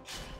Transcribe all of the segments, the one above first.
you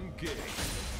Engage.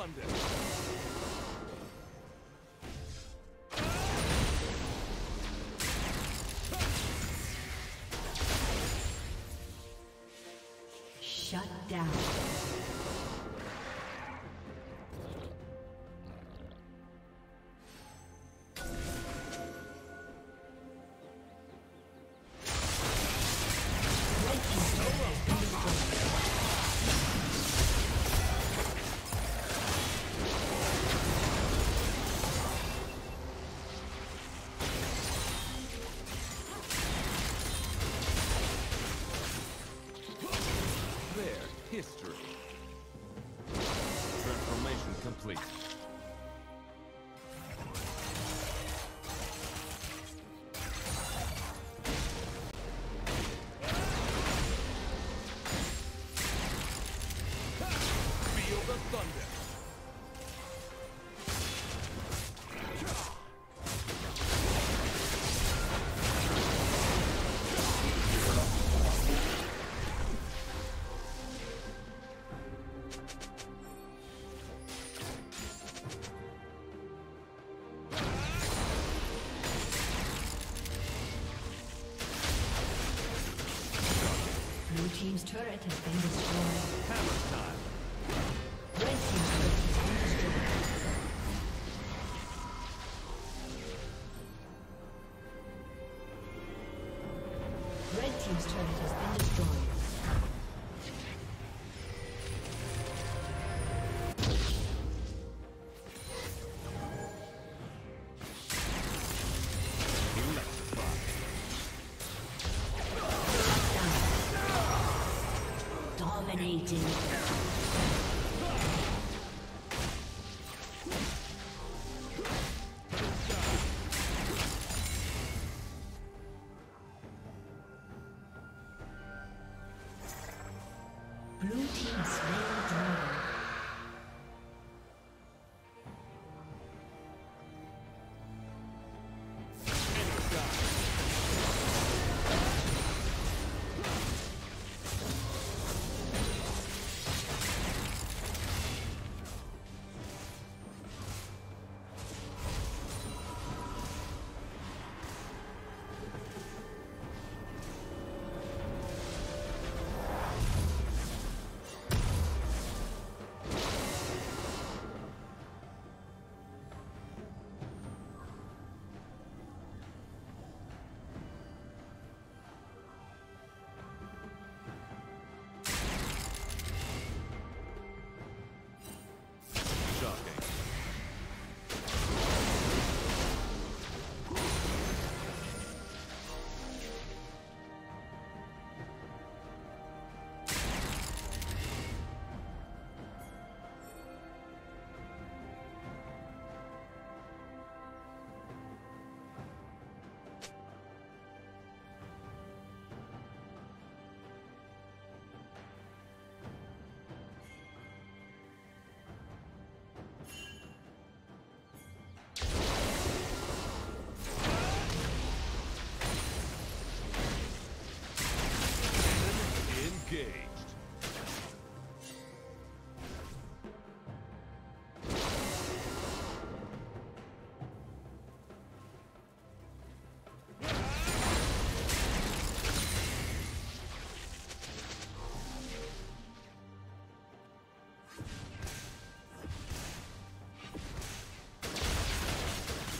Thunder. Shut down. Team's turret has been destroyed. Hammer time. Dominating. Blue team slain dragon.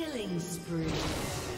Killing spree.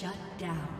Shut down.